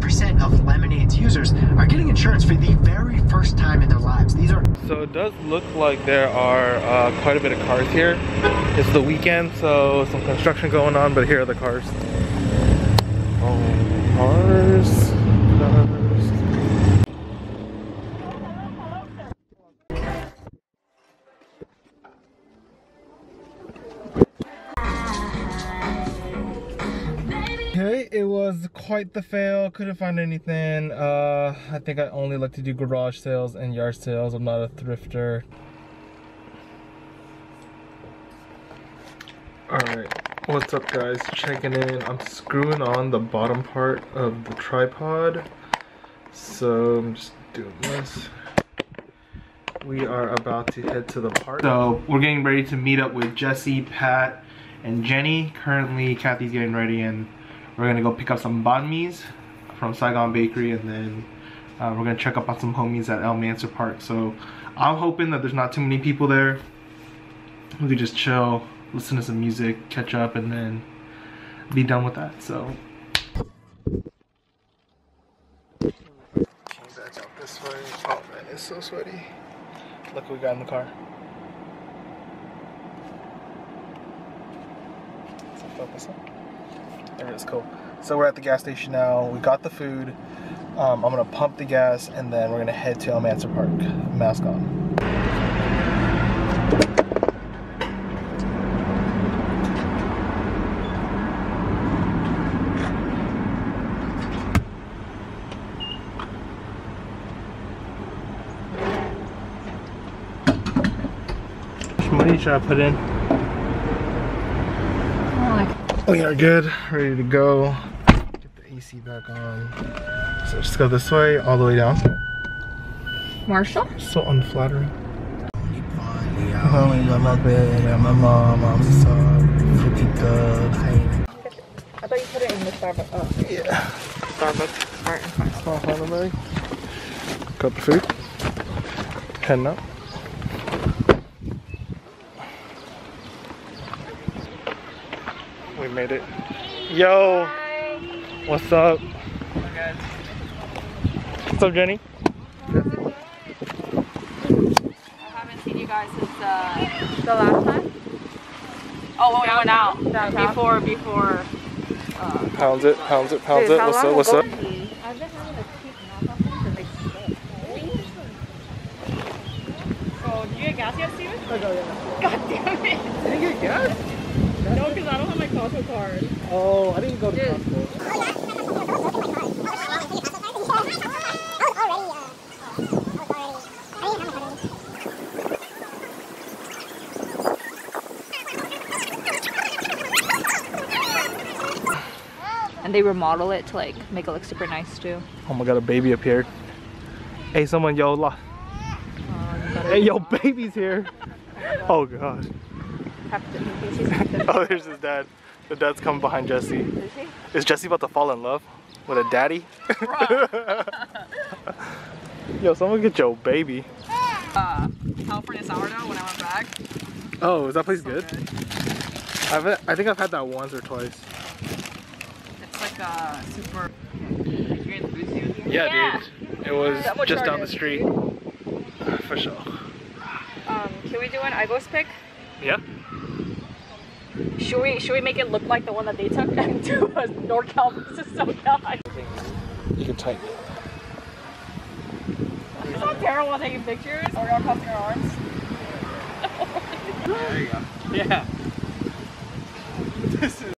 80% of Lemonade's users are getting insurance for the very first time in their lives. These are So it does look like there are uh, quite a bit of cars here. It's the weekend, so some construction going on, but here are the cars. Oh, Okay, it was quite the fail. Couldn't find anything. Uh, I think I only like to do garage sales and yard sales. I'm not a thrifter. Alright, what's up guys? Checking in. I'm screwing on the bottom part of the tripod. So I'm just doing this. We are about to head to the park. So we're getting ready to meet up with Jesse, Pat, and Jenny. Currently, Kathy's getting ready and we're gonna go pick up some banh mi's from Saigon Bakery and then uh, we're gonna check up on some homies at El Mancer Park. So I'm hoping that there's not too many people there. We could just chill, listen to some music, catch up, and then be done with that. So. This way. Oh man, it's so sweaty. Look what we got in the car. It focusing? There it is, cool. So we're at the gas station now. We got the food. Um, I'm gonna pump the gas and then we're gonna head to El Mancer Park. Mask on. Much money should I put in? Oh, we are good, ready to go. Get the AC back on. So just go this way, all the way down. Marshall? So unflattering. Homie, my mom, my mom, mom's sorry, 50 thugs. I thought you put it in the Starbucks. Oh, Yeah. Starbucks. Alright, fine. Small bag. Got the food. Heading up. We made it. Yo! What's up? What's up, Jenny? I haven't seen you guys since uh, the last time. Oh, when we went out. Downtown. Before, before. Uh, Pounds it, pounds it, pounds Dude, it. What's up, what's up? I've been having a cheap knockoff and they suck. Oh, did you get gas yet, Stephen? I got it. God damn it. Did you get gas? No, because I don't have my Costco card. Oh, I didn't go to Dude. Costco. And they remodel it to like make it look super nice too. Oh my god, a baby appeared. Hey, someone, oh, yo, la. Hey, yo, baby's here. Oh god. Oh, there's his dad. The dad's coming behind Jesse. Is he? Is Jesse about to fall in love with a daddy? yo, someone get your baby. Uh, California sourdough when I went back. Oh, is that place good? I've, I think I've had that once or twice. It's like uh, super. You get the boost you. Yeah, Yeah. dude. It was Double just down the street. For sure. Um, can we do an Igos pick? Yeah? Should we should we make it look like the one that they took and do a NorCal versus SoCal? You can tighten it. It's not terrible at taking pictures or y'all crossing our arms. There you go. Yeah.